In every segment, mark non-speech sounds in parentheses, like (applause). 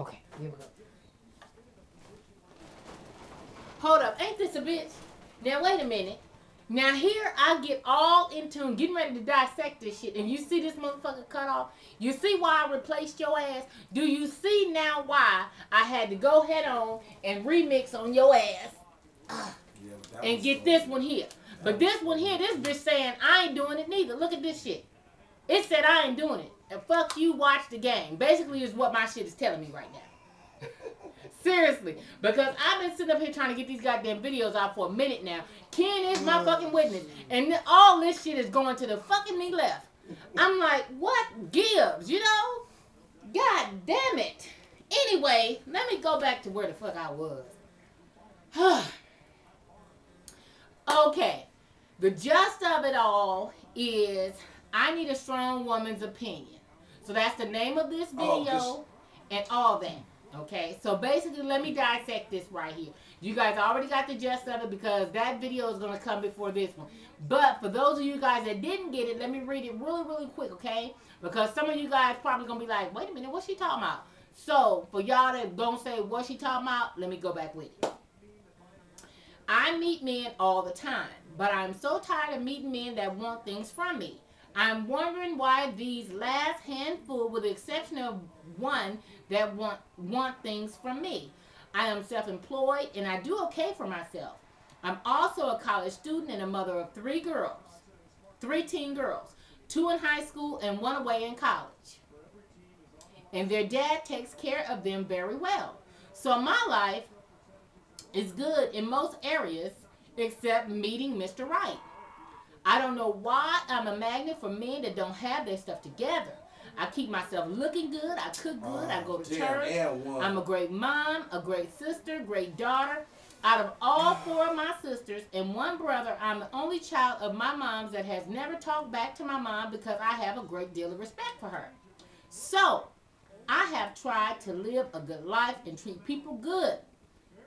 Okay, here we go. Hold up, ain't this a bitch? Now wait a minute. Now here I get all into and getting ready to dissect this shit, and you see this motherfucker cut off. You see why I replaced your ass? Do you see now why I had to go head on and remix on your ass Yeah, and get this one here? But this one here, this bitch saying I ain't doing it neither. Look at this shit. It said I ain't doing it. And fuck you, watch the game. Basically, is what my shit is telling me right now. (laughs) Seriously, because I've been sitting up here trying to get these goddamn videos out for a minute now. Ken is my mm. fucking witness, and all this shit is going to the fucking me left. I'm like, what gives, you know? God damn it. Anyway, let me go back to where the fuck I was. (sighs) okay, the gist of it all is I need a strong woman's opinion. So that's the name of this Oh, video this- and all that. Okay, so basically, let me dissect this right here. You guys already got the gist of it because that video is going to come before this one. But for those of you guys that didn't get it, let me read it really, really quick, okay? Because some of you guys probably going to be like, wait a minute, what's she talking about? So, for y'all that don't say what she talking about, let me go back with it. I meet men all the time, but I'm so tired of meeting men that want things from me. I'm wondering why these last handful, with the exception of one, that want want things from me. I am self-employed and I do okay for myself. I'm also a college student and a mother of three girls, three teen girls, two in high school and one away in college. And their dad takes care of them very well. So my life is good in most areas except meeting Mr. Right. I don't know why I'm a magnet for men that don't have their stuff together. I keep myself looking good. I cook good. I go to Oh, church. I'm a great mom, a great sister, great daughter. Out of all four of my sisters and one brother, I'm the only child of my mom's that has never talked back to my mom because I have a great deal of respect for her. So, I have tried to live a good life and treat people good.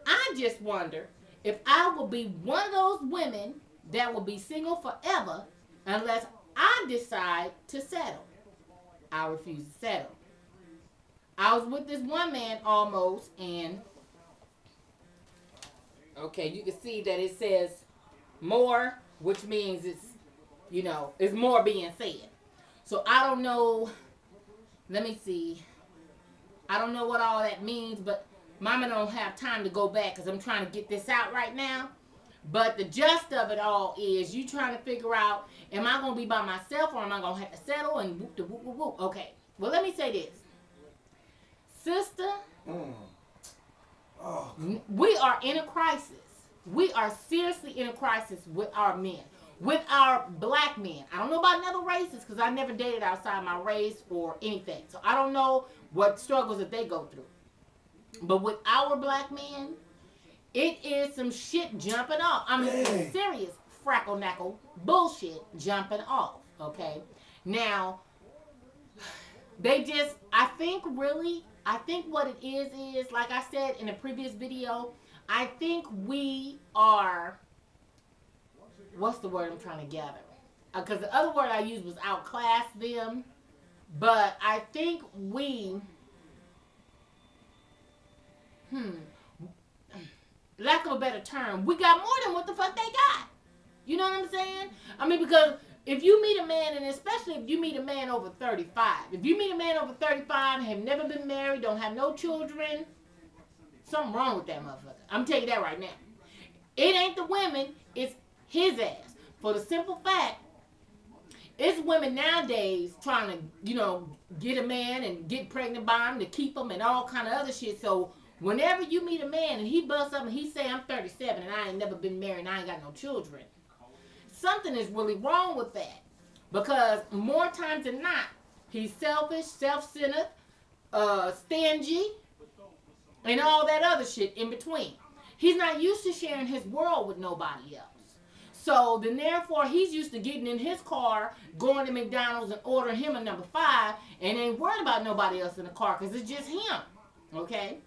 I just wonder if I will be one of those women that will be single forever unless I decide to settle. I refuse to settle. I was with this one man almost, and okay, you can see that it says more, which means it's, you know, it's more being said. So I don't know. Let me see. I don't know what all that means, but Mama don't have time to go back because I'm trying to get this out right now. But the gist of it all is you trying to figure out, am I going to be by myself or am I going to have to settle and whoop the whoop whoop whoop? Okay. Well, let me say this. Sister, Mm. Oh, we are in a crisis. We are seriously in a crisis with our men, with our black men. I don't know about other races because I never dated outside my race or anything. So I don't know what struggles that they go through. But with our black men, it is some shit jumping off. I mean, serious frackle knackle bullshit jumping off. Okay. Now, they just, I think really, I think what it is is, like I said in the previous video, I think we are, what's the word I'm trying to gather? Because the other word I used was outclass them. But I think we, hmm, lack of a better term, we got more than what the fuck they got. You know what I'm saying? I mean, because if you meet a man, and especially if you meet a man over 35, if you meet a man over 35, have never been married, don't have no children, something wrong with that motherfucker. I'm telling you that right now. It ain't the women, it's his ass. For the simple fact, it's women nowadays trying to, you know, get a man and get pregnant by him to keep him and all kind of other shit. So whenever you meet a man and he busts up and he say I'm 37 and I ain't never been married and I ain't got no children, something is really wrong with that. Because more times than not, he's selfish, self-centered, uh, stingy, and all that other shit in between. He's not used to sharing his world with nobody else. So then therefore he's used to getting in his car, going to McDonald's and ordering him a number five, and ain't worried about nobody else in the car because it's just him. Okay?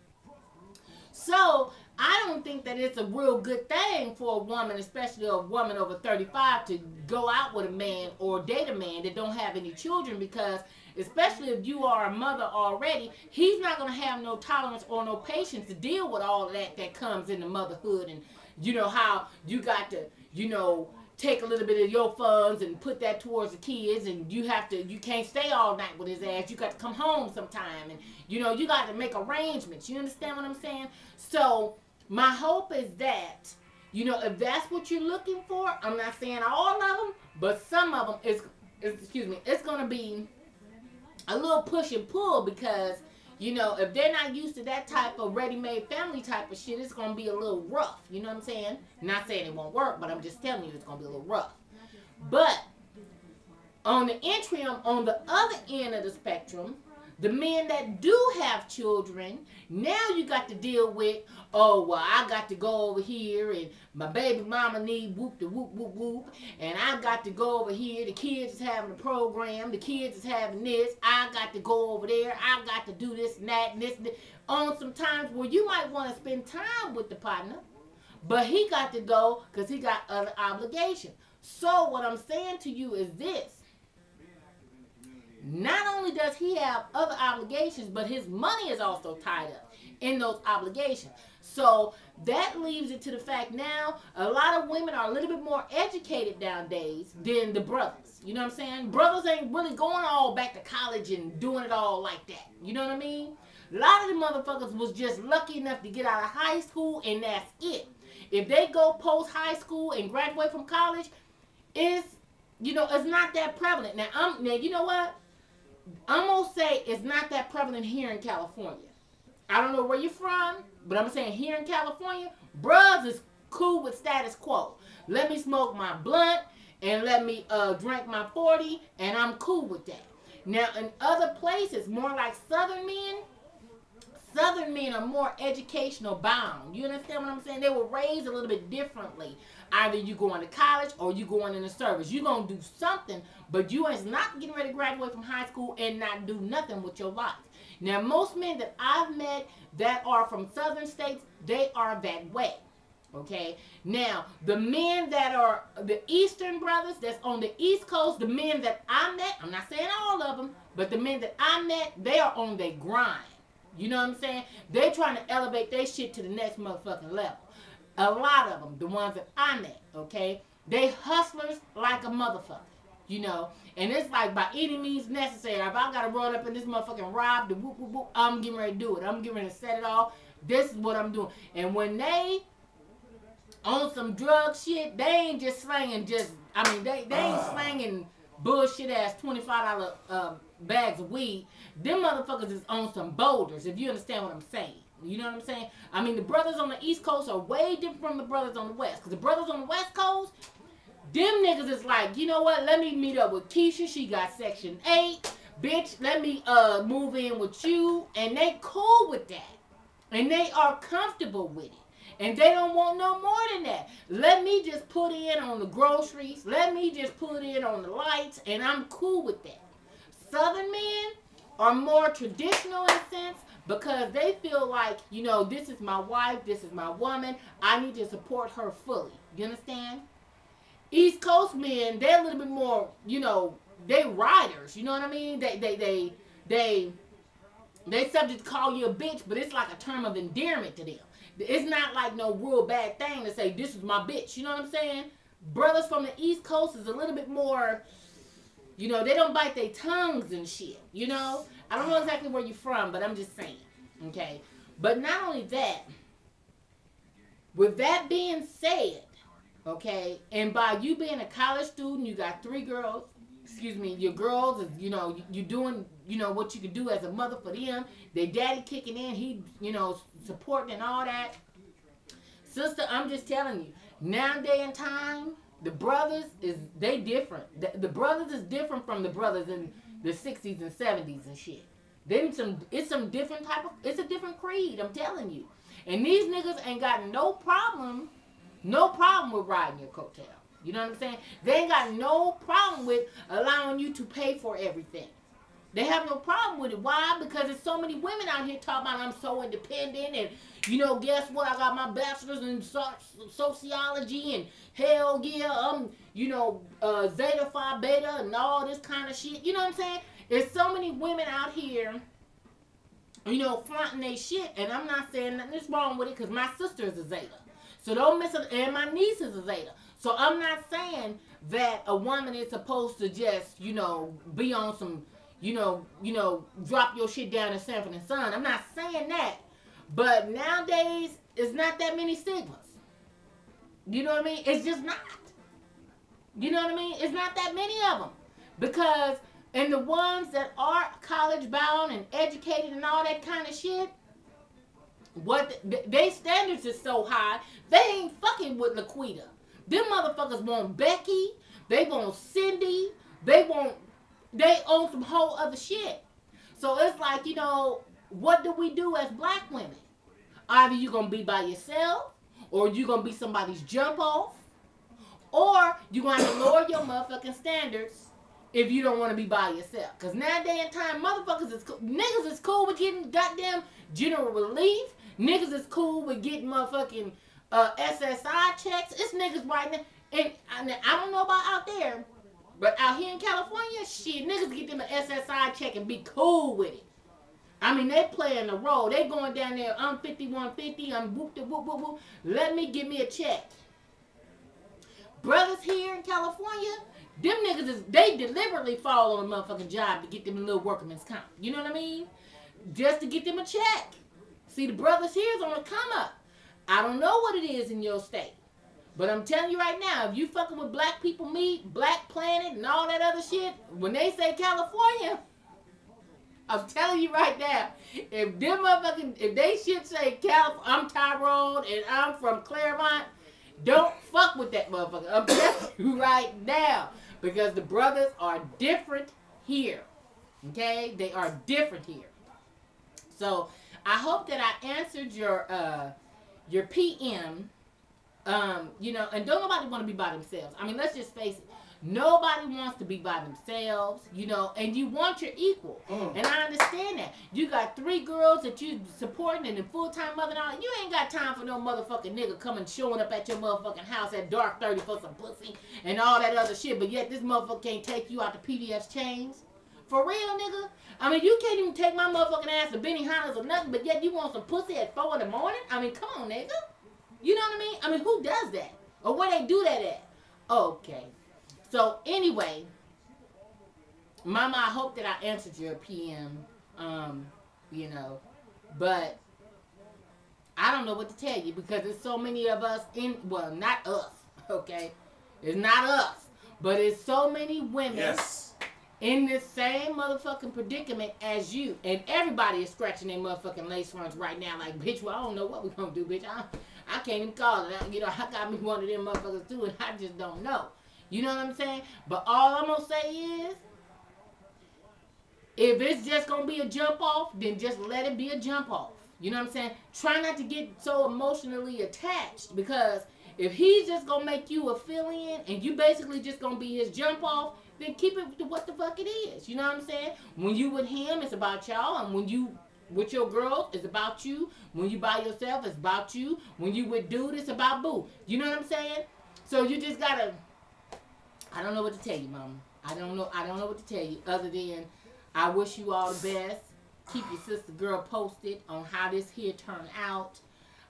So I don't think that it's a real good thing for a woman, especially a woman over 35, to go out with a man or date a man that don't have any children because especially if you are a mother already, he's not going to have no tolerance or no patience to deal with all that that comes into motherhood and you know how you got to, you know, take a little bit of your funds and put that towards the kids and you have to you can't stay all night with his ass. You got to come home sometime and you know you got to make arrangements. You understand what i'm saying? So my hope is that you know if that's what you're looking for i'm not saying all of them but some of them is, excuse me it's going to be a little push and pull because you know, if they're not used to that type of ready-made family type of shit, it's gonna be a little rough. You know what I'm saying? Not saying it won't work, but I'm just telling you it's gonna be a little rough. But on the interim, on the other end of the spectrum, the men that do have children, now you got to deal with, oh, well, I got to go over here and my baby mama need whoop the whoop whoop whoop. And I got to go over here. The kids is having a program. The kids is having this. I got to go over there. I got to do this and that and this. And this. On some times where you might want to spend time with the partner, but he got to go because he got other obligations. So what I'm saying to you is this not only does he have other obligations, but his money is also tied up in those obligations. So that leaves it to the fact now a lot of women are a little bit more educated nowadays than the brothers. You know what I'm saying? Brothers ain't really going all back to college and doing it all like that. You know what I mean? A lot of the motherfuckers was just lucky enough to get out of high school and that's it. If they go post high school and graduate from college, it's you know, it's not that prevalent. Now I'm now you know what? I'm gonna say it's not that prevalent here in California. I don't know where you're from, but I'm saying here in California, bros is cool with status quo. Let me smoke my blunt and let me uh, drink my 40, and I'm cool with that. Now, in other places, more like Southern men, Southern men are more educational bound. You understand what I'm saying? They were raised a little bit differently. Either you going to college or you going in the service. You're going to do something, but you is not getting ready to graduate from high school and not do nothing with your life. Now, most men that I've met that are from southern states, they are that way. Okay. Now, the men that are the Eastern brothers that's on the East Coast, the men that I met, I'm not saying all of them, but the men that I met, they are on their grind. You know what I'm saying? They're trying to elevate their shit to the next motherfucking level. A lot of them, the ones that I met, okay, they hustlers like a motherfucker. You know, and it's like by any means necessary. If I gotta roll up in this motherfucking rob the whoop whoop whoop, I'm getting ready to do it. I'm getting ready to set it off. This is what I'm doing. And when they on some drug shit, they ain't just slanging just. I mean, they they ain't uh. slanging bullshit ass twenty five dollar um, bags of weed. Them motherfuckers is on some boulders. If you understand what I'm saying. You know what I'm saying? I mean, the brothers on the East Coast are way different from the brothers on the West. Because the brothers on the West Coast, them niggas is like, you know what? Let me meet up with Keisha. She got Section 8. Bitch, let me uh move in with you. And they cool with that. And they are comfortable with it. And they don't want no more than that. Let me just put in on the groceries. Let me just put in on the lights. And I'm cool with that. Southern men are more traditional in a sense because they feel like, you know, this is my wife, this is my woman. I need to support her fully. You understand? East Coast men, they're a little bit more, you know, they riders. You know what I mean? They they they they they subject to call you a bitch, but it's like a term of endearment to them. It's not like no real bad thing to say this is my bitch. You know what I'm saying? Brothers from the East Coast is a little bit more, you know, they don't bite their tongues and shit. You know, I don't know exactly where you're from, but I'm just saying. Okay, but not only that. With that being said, Okay, and by you being a college student, you got three girls. Excuse me, your girls you know you're doing you know what you can do as a mother for them. Their daddy kicking in, he you know supporting and all that. Sister, I'm just telling you, nowadays and time, the brothers is they different. The, the brothers is different from the brothers in the 60s and 70s and shit. Then some it's some different type of it's a different creed, I'm telling you. And these niggas ain't got no problem no problem with riding your coattail. You know what I'm saying? They ain't got no problem with allowing you to pay for everything. They have no problem with it. Why? Because there's so many women out here talking about I'm so independent and you know, guess what? I got my bachelor's in so- sociology and hell yeah, I'm you know, uh, Zeta Phi Beta and all this kind of shit. You know what I'm saying? There's so many women out here, you know, flaunting their shit, and I'm not saying nothing's wrong with it because my sister is a Zeta. So don't miss it, and my niece is a Zeta. So I'm not saying that a woman is supposed to just, you know, be on some, you know, you know, drop your shit down in Sanford and Son. I'm not saying that. But nowadays, it's not that many stigmas. You know what I mean? It's just not. You know what I mean? It's not that many of them. Because, and the ones that are college bound and educated and all that kind of shit, what they standards is so high, they ain't fucking with Laquita. Them motherfuckers want Becky, they want Cindy, they want, they own some whole other shit. So it's like, you know, what do we do as black women? Either you gonna be by yourself, or you gonna be somebody's jump off, or you gonna lower your motherfucking standards if you don't want to be by yourself. Cause nowadays in time, motherfuckers is cool. niggas is cool with getting goddamn general relief. Niggas is cool with getting motherfucking uh, SSI checks. It's niggas right now, and, and I don't know about out there, but out here in California, shit, niggas get them an SSI check and be cool with it. I mean, they playing the role. They going down there. I'm 5150. I'm whoop de whoop whoop whoop. Let me give me a check. Brothers here in California, them niggas is they deliberately fall on a motherfucking job to get them a little workman's comp. You know what I mean? Just to get them a check. See, the brothers here is on a come up. I don't know what it is in your state. But I'm telling you right now, if you fucking with BlackPeopleMeet, black planet, and all that other shit, when they say California, I'm telling you right now, if them motherfucking, if they shit say Cal, I'm Tyrone and I'm from Claremont, don't fuck with that motherfucker. I'm telling (laughs) you right now, because the brothers are different here. Okay, they are different here. So I hope that I answered your uh your PM. Um, you know, and don't nobody want to be by themselves. I mean, let's just face it. Nobody wants to be by themselves, you know, and you want your equal. Mm. And I understand that. You got three girls that you supporting and a full-time mother and all. You ain't got time for no motherfucking nigga coming showing up at your motherfucking house at dark 30 for some pussy and all that other shit. But yet this motherfucker can't take you out to P.F. Chang's. For real, nigga? I mean, you can't even take my motherfucking ass to Benny Benihana's or nothing, but yet you want some pussy at 4 in the morning? I mean, come on, nigga. You know what I mean? I mean, who does that? Or where they do that at? Okay. So anyway, Mama, I hope that I answered your PM. Um, you know, but I don't know what to tell you because there's so many of us in. Well, not us. (laughs) Okay, it's not us, but it's so many women. Yes. In this same motherfucking predicament as you, and everybody is scratching their motherfucking lace fronts right now. Like, bitch, well, I don't know what we're gonna do, bitch. I, I can't even call it. I, you know, (laughs) I got me one of them motherfuckers too, and I just don't know. You know what I'm saying? But all I'm gonna say is, if it's just gonna be a jump off, then just let it be a jump off. You know what I'm saying? Try not to get so emotionally attached because if he's just gonna make you a fill in and you basically just gonna be his jump off, then keep it to what the fuck it is. You know what I'm saying? When you with him, it's about y'all, and when you with your girls, it's about you. When you by yourself, it's about you. When you with dude, it's about boo. You know what I'm saying? So you just gotta I don't know what to tell you, Mama. I don't know. I don't know what to tell you other than I wish you all the best. Keep your sister girl posted on how this here turned out.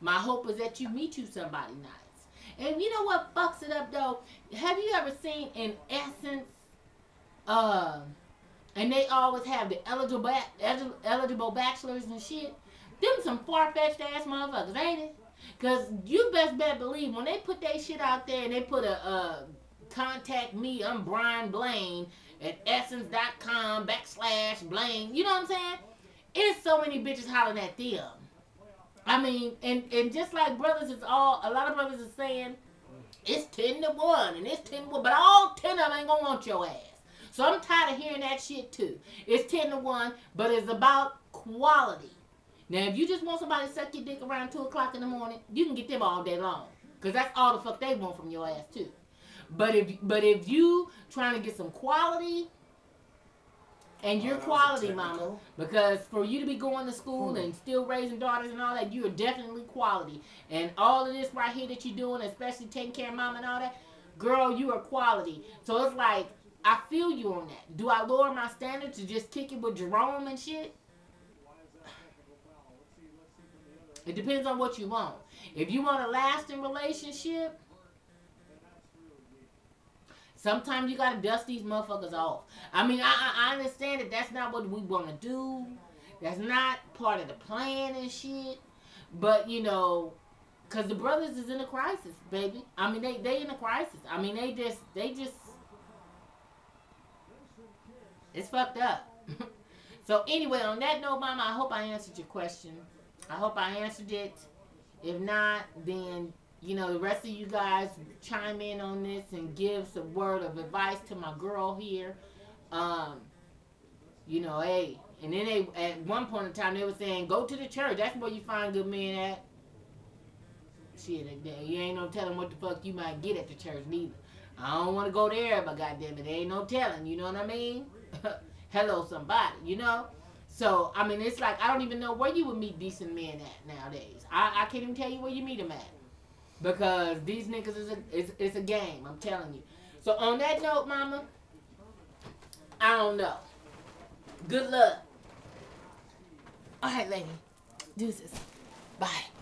My hope is that you meet you somebody nice. And you know what fucks it up though? Have you ever seen in Essence? Uh, and they always have the eligible eligible bachelors and shit. Them some far fetched ass motherfuckers, ain't it? Cause you best bet believe when they put that shit out there and they put a uh contact me. I'm Brian Blaine at essence.com backslash Blaine. You know what I'm saying? It's so many bitches hollering at them. I mean, and, and just like brothers is all, a lot of brothers are saying, it's 10 to 1 and it's 10 to 1, but all 10 of them ain't gonna want your ass. So I'm tired of hearing that shit too. It's 10 to 1, but it's about quality. Now, if you just want somebody to suck your dick around 2 o'clock in the morning, you can get them all day long. Because that's all the fuck they want from your ass too. But if but if you trying to get some quality, And you're Oh, that was a quality, mama. Because for you to be going to school Hmm. and still raising daughters and all that, you are definitely quality. And all of this right here that you're doing, especially taking care of mom and all that, girl, you are quality. So it's like, I feel you on that. Do I lower my standards to just kick it with Jerome and shit? It depends on what you want. If you want a lasting relationship, sometimes you gotta dust these motherfuckers off. I mean, I, I, I understand that that's not what we want to do. That's not part of the plan and shit. But you know, cause the brothers is in a crisis, baby. I mean, they they in a crisis. I mean, they just they just it's fucked up. (laughs) so anyway, on that note, Mama, I hope I answered your question. I hope I answered it. If not, then you know the rest of you guys chime in on this and give some word of advice to my girl here. Um, you know, hey, and then they at one point in time they were saying go to the church. That's where you find good men at. Shit, you ain't no telling what the fuck you might get at the church neither. I don't want to go there, but goddamn it, there ain't no telling. You know what I mean? (laughs) Hello, somebody. You know. So I mean, it's like I don't even know where you would meet decent men at nowadays. I, I can't even tell you where you meet them at because these niggas is a is, it's a game. I'm telling you. So on that note, Mama, I don't know. Good luck. All right, lady. Deuces. Bye.